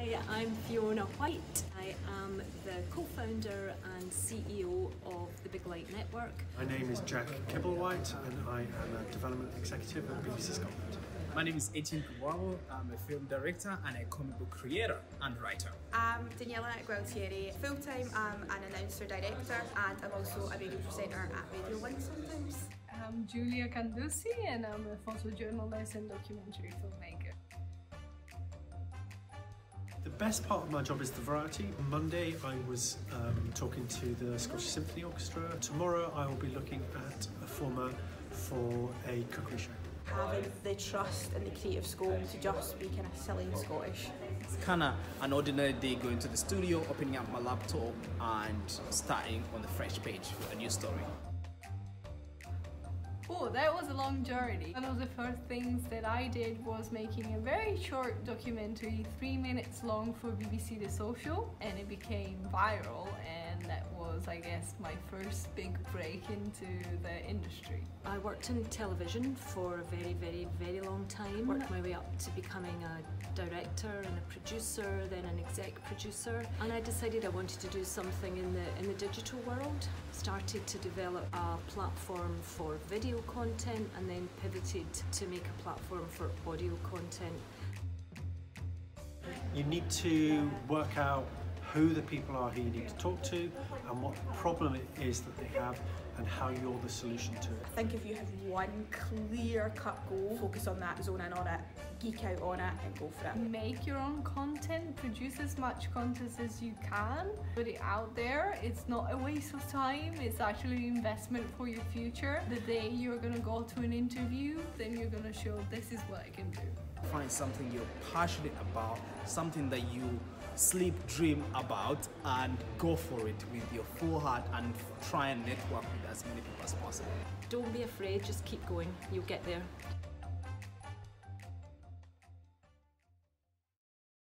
Hi, I'm Fiona White. I am the co-founder and CEO of the Big Light Network. My name is Jack Kibblewhite and I am a development executive at BBC Scotland. My name is Etienne Kuwawo. I'm a film director and a comic book creator and writer. I'm Daniela Gualtieri. Full time, I'm um, an announcer director and I'm also a radio presenter at Radio 1 sometimes. I'm Julia Candusi and I'm a photojournalist and documentary filmmaker. The best part of my job is the variety. On Monday I was um, talking to the Scottish Symphony Orchestra. Tomorrow I will be looking at a format for a cookery show. Having the trust and the creative scope to just be kind of silly and Scottish. It's kind of an ordinary day going to the studio, opening up my laptop and starting on the fresh page with a new story. Oh, that was a long journey. One of the first things that I did was making a very short documentary, three minutes long for BBC The Social, and it became viral and that was, I guess, my first big break into the industry. I worked in television for a very, very, very long time. Worked my way up to becoming a director and a producer, then an exec producer, and I decided I wanted to do something in the in the digital world. Started to develop a platform for video content and then pivoted to make a platform for audio content. You need to work out who the people are who you need to talk to and what problem it is that they have and how you're the solution to it. I think if you have one clear cut goal, focus on that, zone in on it, geek out on it, and go for it. Make your own content, produce as much content as you can, put it out there. It's not a waste of time, it's actually an investment for your future. The day you're gonna go to an interview, then you're gonna show this is what I can do. Find something you're passionate about, something that you sleep, dream about, and go for it with your full heart and try and network with as many people as possible. Don't be afraid, just keep going, you'll get there.